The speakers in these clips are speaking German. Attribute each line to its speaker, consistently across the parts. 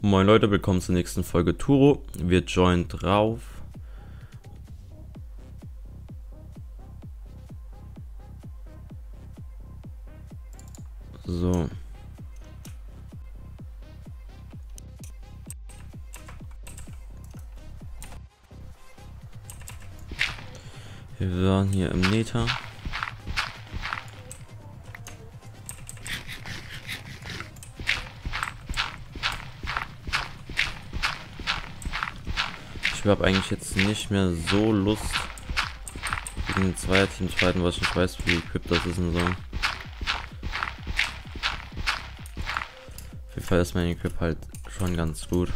Speaker 1: Moin Leute, willkommen zur nächsten Folge Turo. Wir joinen drauf. So. Wir waren hier im Neta. Ich habe eigentlich jetzt nicht mehr so Lust gegen ein Zweierteam zu fighten, weil ich nicht weiß, wie equipped das ist und so. Auf jeden Fall ist mein Equip halt schon ganz gut.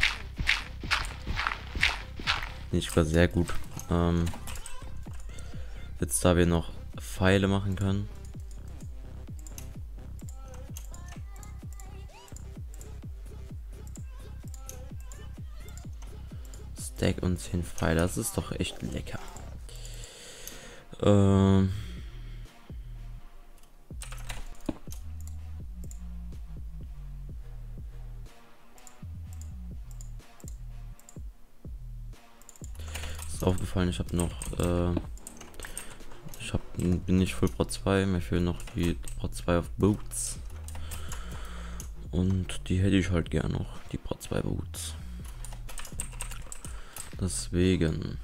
Speaker 1: Nicht sogar sehr gut. Ähm, jetzt da wir noch Pfeile machen können. Stack und 10 Pfeile, das ist doch echt lecker. Ähm. Ist aufgefallen, ich habe noch, äh, ich hab, bin nicht Full Pro 2, mir fehlen noch die Pro 2 auf Boots. Und die hätte ich halt gern noch, die Pro 2 Boots. Deswegen.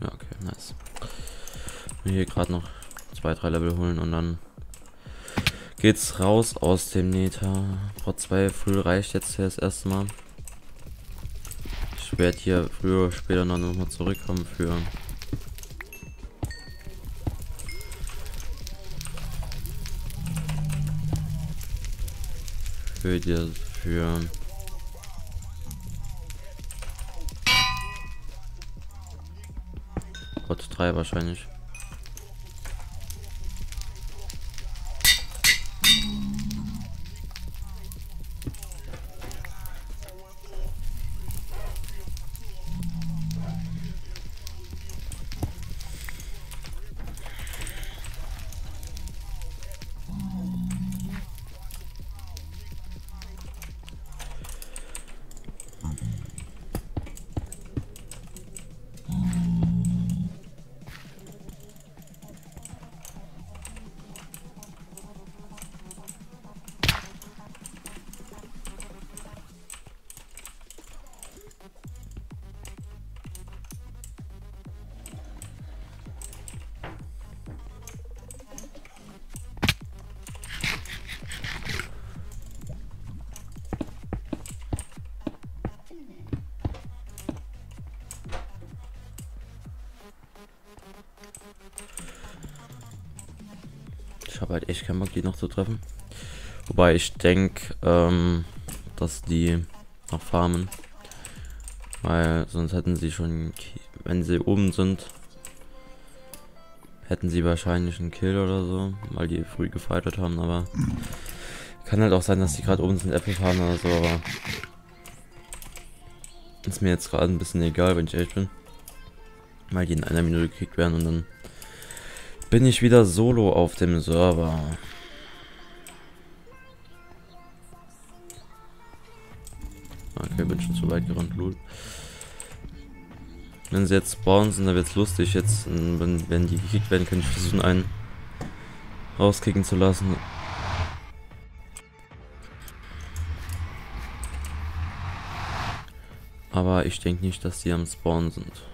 Speaker 1: Ja, okay, nice. Mir hier gerade noch zwei, drei Level holen und dann geht's raus aus dem Neta. Pro 2 Full reicht jetzt hier das erste Mal. Ich werde hier früher oder später noch mal zurückkommen für für die für Gott 3 wahrscheinlich. Habe halt echt keinen Bock, die noch zu treffen. Wobei ich denke, ähm, dass die noch farmen. Weil sonst hätten sie schon, wenn sie oben sind, hätten sie wahrscheinlich einen Kill oder so, weil die früh gefightet haben, aber kann halt auch sein, dass die gerade oben sind, Äpfel fahren oder so, aber ist mir jetzt gerade ein bisschen egal, wenn ich ehrlich bin. Weil die in einer Minute gekickt werden und dann bin ich wieder solo auf dem Server. Okay, bin schon zu weit gerannt, lol. Wenn sie jetzt spawnen sind, dann wird's lustig. Jetzt, wenn, wenn die gekickt werden, kann ich versuchen, einen rauskicken zu lassen. Aber ich denke nicht, dass die am Spawn sind.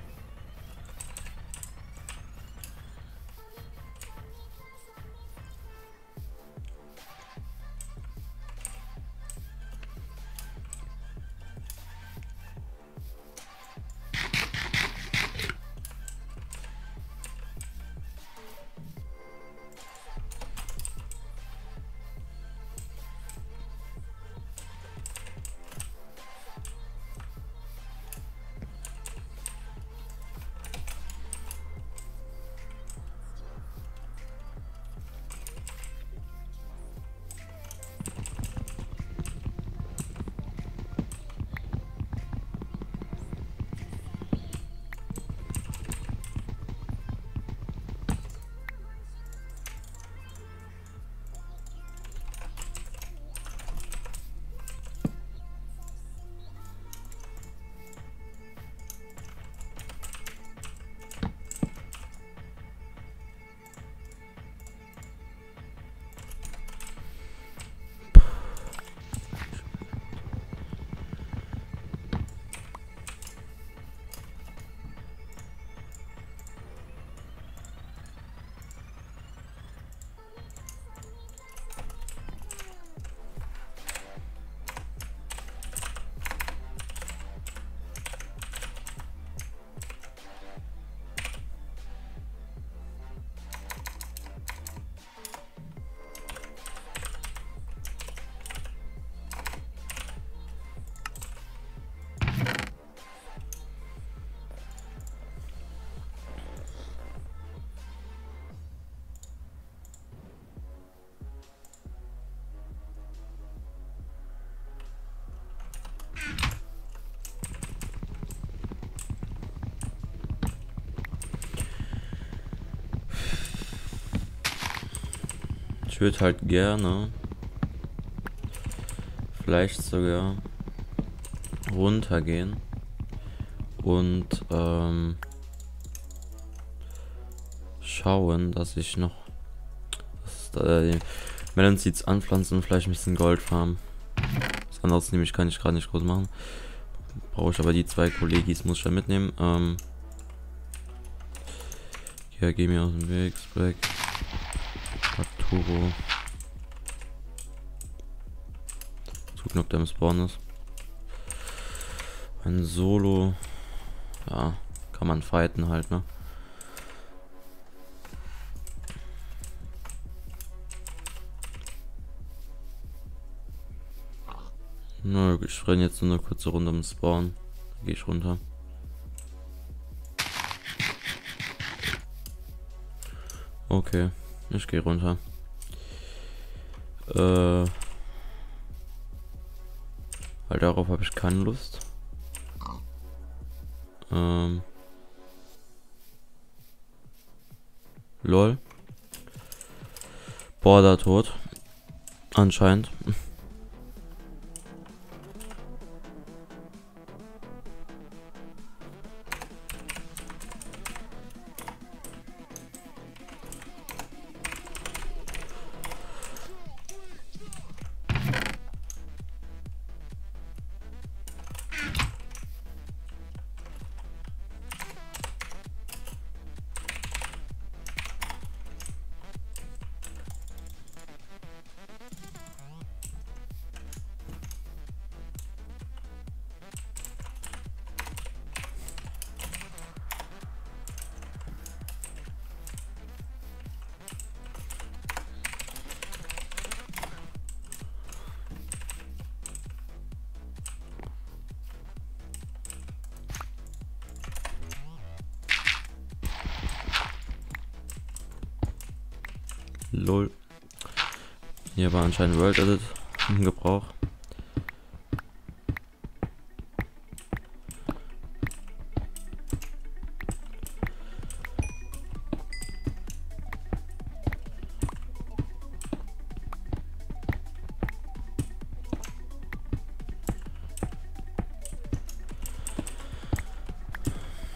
Speaker 1: Ich würde halt gerne vielleicht sogar runtergehen und ähm, schauen, dass ich noch das, äh, Melon Seeds anpflanzen und vielleicht ein bisschen Gold farmen. Was anderes nämlich kann ich gerade nicht groß machen. Brauche ich aber die zwei Kollegis, muss ich ja mitnehmen. Ähm, ja, geh mir aus dem Weg, Sprack. Arturo. Gucken, ob der im Spawn ist. Ein Solo. Ja, kann man fighten halt, ne? Na, ich renne jetzt nur eine kurze Runde um Spawn. Dann gehe ich runter. Okay, ich gehe runter. Äh, weil darauf habe ich keine Lust. Ähm. Lol. Border tot. Anscheinend. Lol. Hier war anscheinend World Edit im Gebrauch.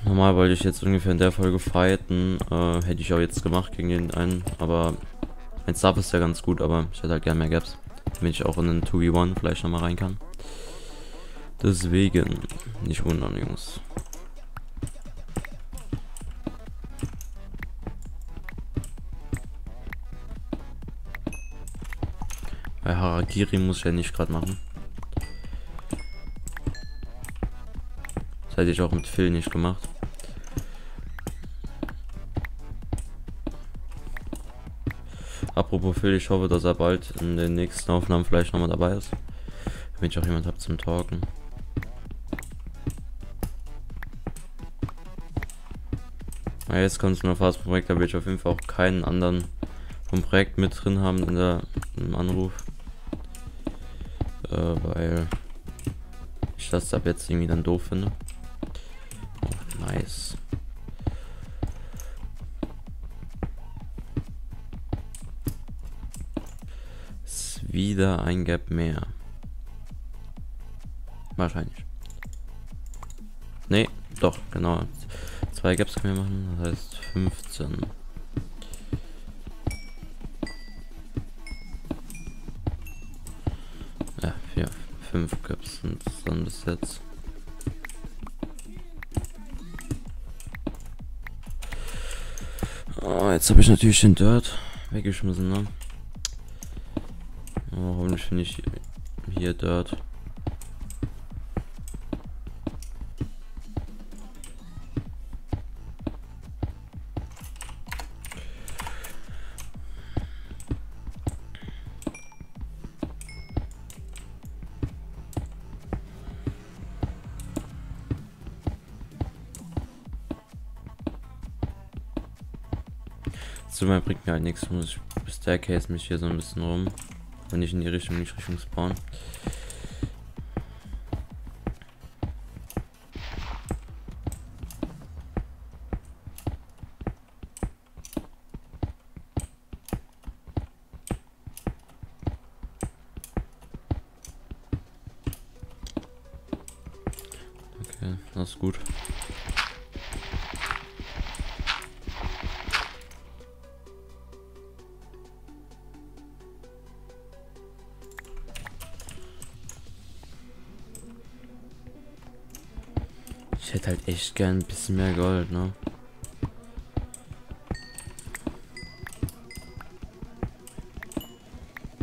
Speaker 1: Normal wollte ich jetzt ungefähr in der Folge fighten. Äh, hätte ich auch jetzt gemacht gegen den einen. Aber mein Sub ist ja ganz gut, aber ich hätte halt gerne mehr Gaps. Damit ich auch in den 2v1 vielleicht nochmal rein kann. Deswegen, nicht wundern, Jungs. Bei Harakiri muss ich ja nicht gerade machen. Das hätte ich auch mit Phil nicht gemacht. Apropos Phil, ich hoffe, dass er bald in den nächsten Aufnahmen vielleicht nochmal dabei ist. Wenn ich auch jemand habe zum Talken. Ja, jetzt kommt es nur fast Projekt, da will ich auf jeden Fall auch keinen anderen vom Projekt mit drin haben in der im Anruf. Äh, weil ich das ab jetzt irgendwie dann doof finde. Wieder ein Gap mehr. Wahrscheinlich. Nee, doch, genau. Zwei Gaps können wir machen, das heißt 15. Ja, vier, fünf Gaps sind es dann bis jetzt. Oh, jetzt habe ich natürlich den Dirt weggeschmissen, ne? Oh, hoffentlich finde ich hier dort. So, bringt mir halt nichts, muss ich Staircase mich hier so ein bisschen rum. Wenn ich in die Richtung, nicht Richtung Spawn. Okay, das ist gut. Echt gern ein bisschen mehr Gold, ne?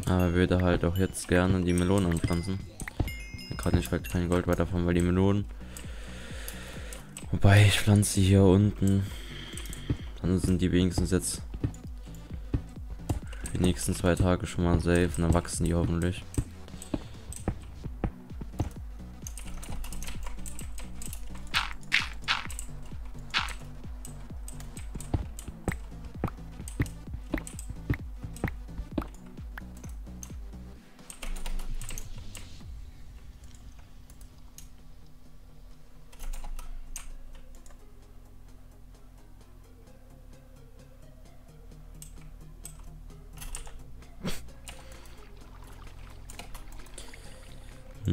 Speaker 1: Aber würde halt auch jetzt gerne die Melonen anpflanzen. Dann kann ich halt kein Gold weiterfahren, weil die Melonen. Wobei ich pflanze hier unten. Dann sind die wenigstens jetzt die nächsten zwei Tage schon mal safe und dann wachsen die hoffentlich.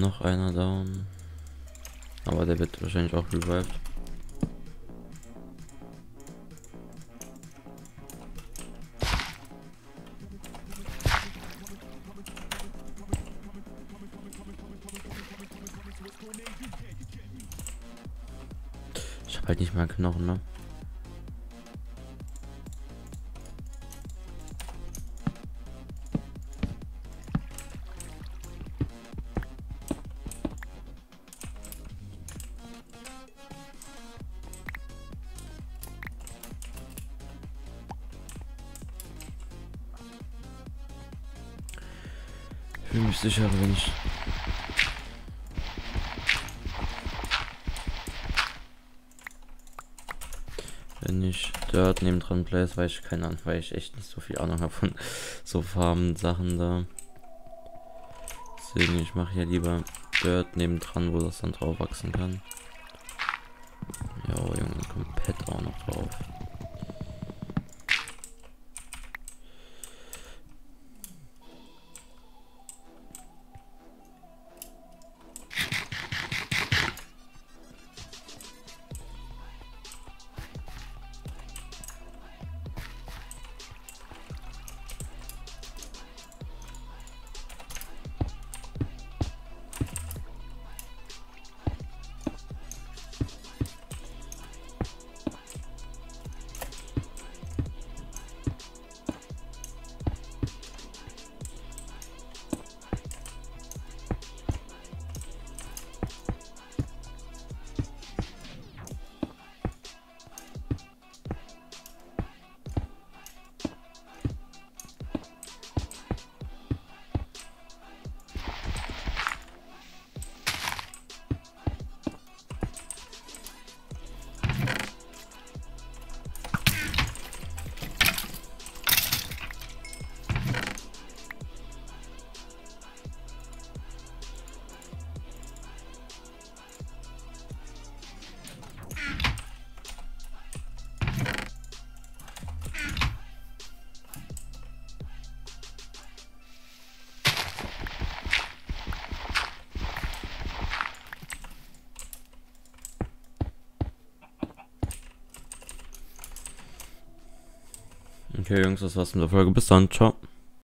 Speaker 1: Noch einer down. Aber der wird wahrscheinlich auch revived. Ich hab halt nicht mal Knochen, ne? Wenn ich dort neben dran place, weil ich keine Ahnung, weil ich echt nicht so viel Ahnung habe von so Farben-Sachen da. Deswegen, ich mache hier lieber Dirt neben dran, wo das dann drauf wachsen kann. Ja, Junge, komplett auch noch drauf. Okay, Jungs, das war's mit der Folge. Bis dann. Ciao.